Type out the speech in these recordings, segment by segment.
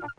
¡Gracias!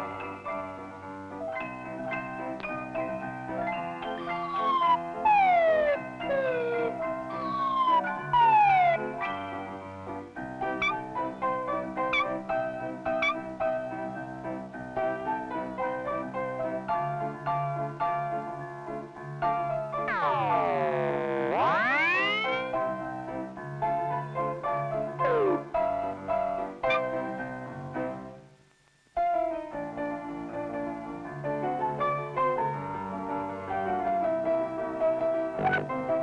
Thank you.